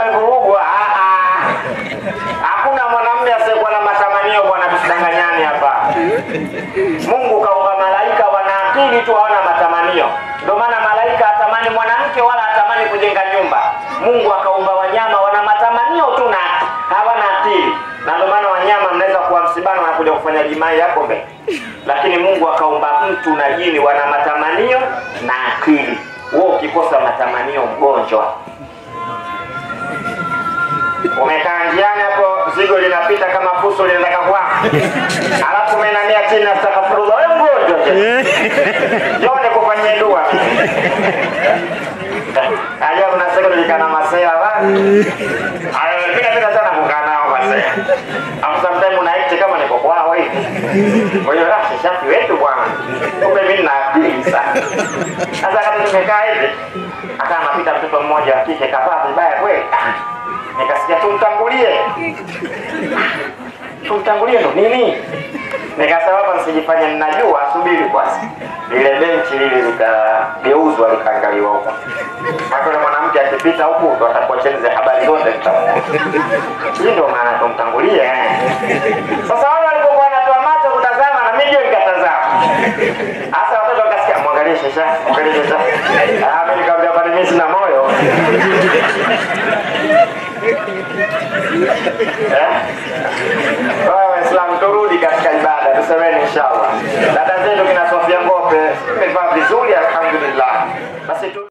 umevurugwa. Ah, ah. Hakuna mwanamume asiyekuwa na matamanio bwana, tusidanganyane hapa. Mungu kaumba malaika wana akili tu, hawana matamanio. Ndio maana malaika hatamani mwanamke wala hatamani kujenga nyumba. Mungu akaumba wanyama wana matamanio tu na hawana akili, na ndio maana wanyama mnaweza kuwa msibani wanakuja kufanya jimai hapo mbele, lakini Mungu akaumba mtu na jini wana matamanio na akili. Wewe ukikosa matamanio, mgonjwa umekaa njiani hapo, zigo linapita kama fuso linataka kwako, alafu umenania chini, astaghfirullah, wewe mgonjwa je? ni kufanyia dua. Ajabu kuna siku nilikana masaya basi. Ayo bila bila sana kukaa wa masela. Hapo sometimes unaiti kama niko kwao hivi. Kwa hiyo raha shafi wetu bwana. Kumbe mimi na akili sana. Sasa kama tumekaa hivi, akawa anapita mtoto mmoja wa kike kavaa vibaya kweli. Tumtangulie. Tumtangulie ndo nini? Nikasema hapa nisijifanye ninajua, subiri kwanza. Lile benchi lile likageuzwa likaangaliwa huko. Hata na mwanamke akipita huku ndo habari zote zitamuona. Hii ndio maana tumtangulie. eh. Sasa wale walipokuwa wanatoa macho kutazama na mimi nikatazama. Hasa watoto wakasikia mwangalie shesha, mwangalie shesha. Waislamu turudi katika ibada, tusemeni inshallah. Dada zetu kina Sofia Ngope mmevaa vizuri, alhamdulillah.